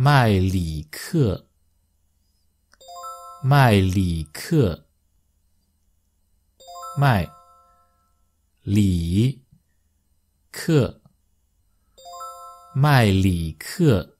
麦里克。麦里克。麦里克。麦里克。